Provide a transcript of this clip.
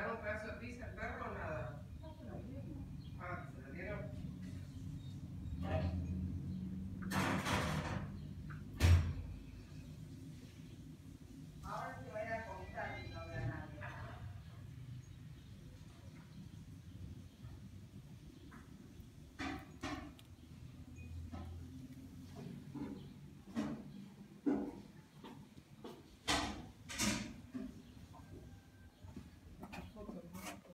That'll, that's